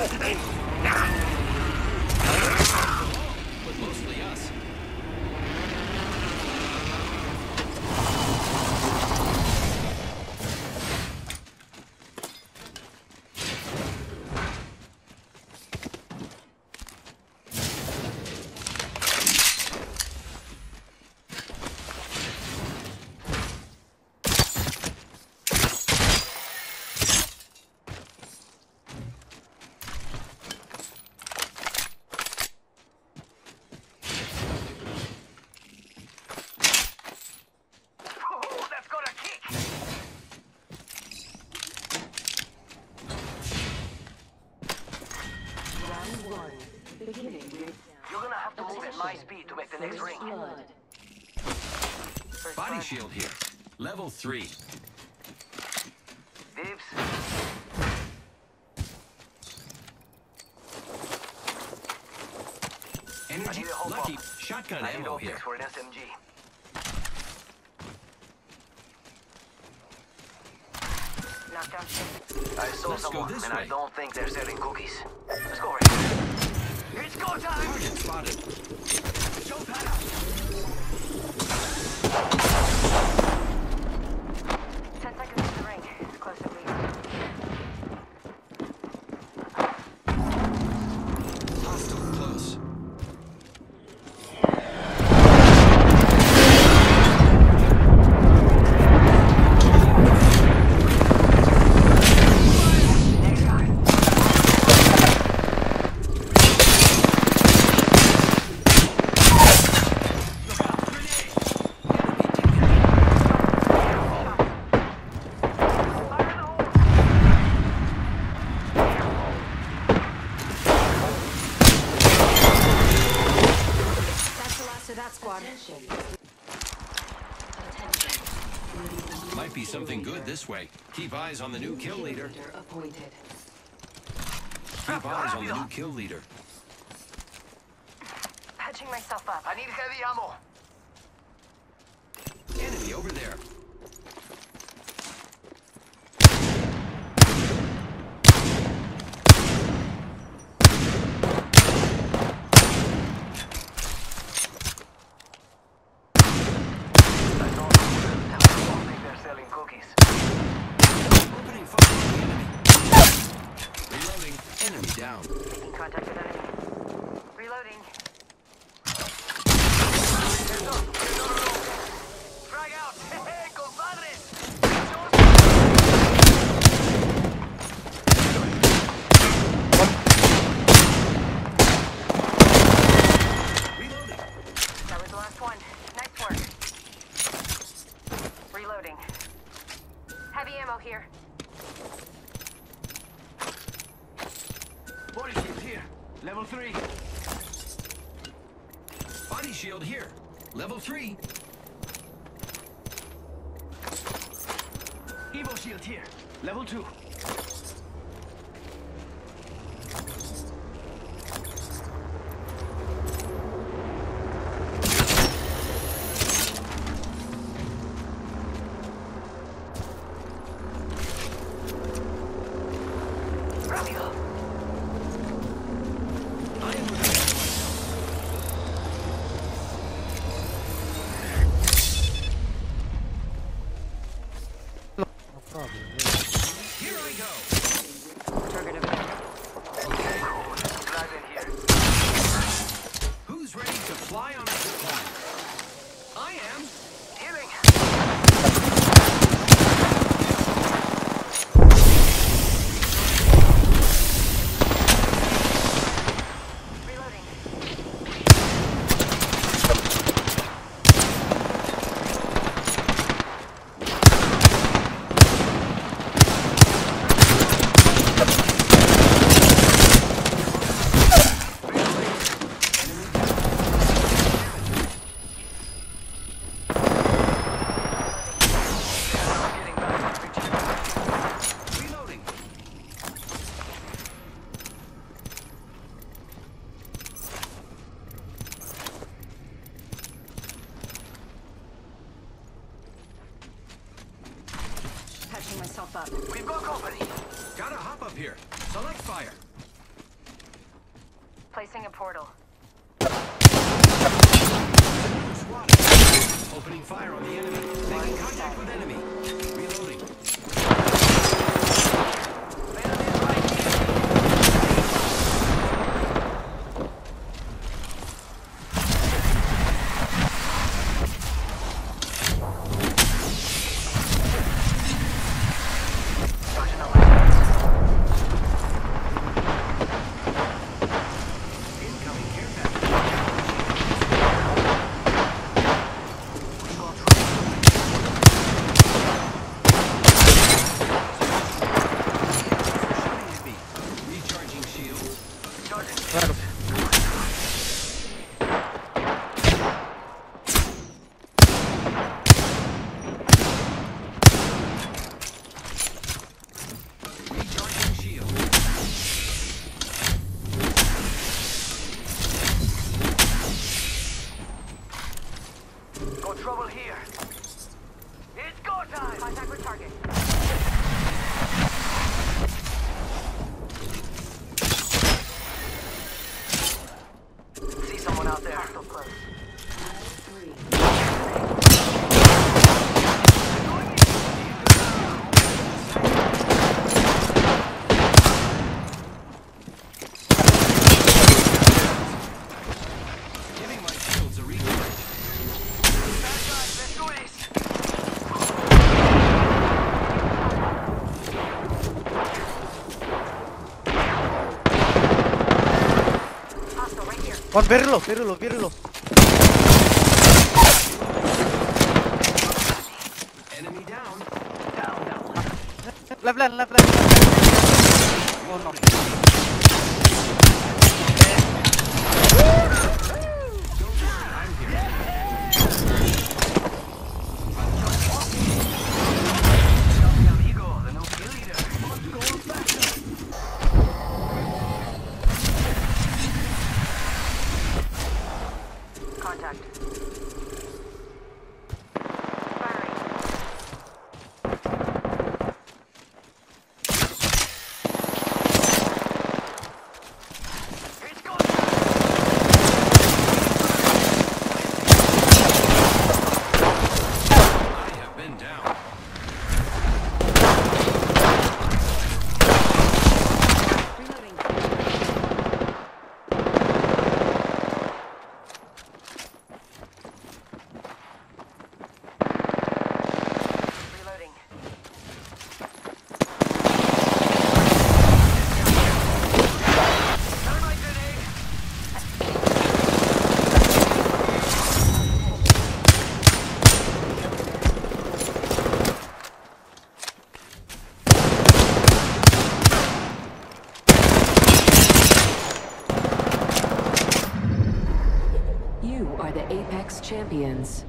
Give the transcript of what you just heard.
Ah! My speed to make the next ring. Body shield here. Level 3. Dibs. Energy. need a whole Lucky. box. Shotgun I ammo here. for an SMG. I saw Let's someone, this and I don't think they're selling cookies. Let's go right that squad. Attention. Attention. Might be something good this way. Keep eyes on the new kill leader. Leader appointed. Keep eyes on the new kill leader. Patching myself up. I need heavy ammo. Enemy over there. I don't think they're selling cookies. Opening fire on the enemy. Reloading. Enemy down. Making contact with enemy. Reloading. Frag out! Heavy ammo here. Body shield here. Level 3. Body shield here. Level 3. Evo shield here. Level 2. up. We've got company. Gotta hop up here. Select fire. Placing a portal. Opening fire on the enemy. Making contact with enemy. Reloading. It's go time. Contact with target. Juan, verlo, verlo, verlo. Left, left, left, left. Oh. Champions.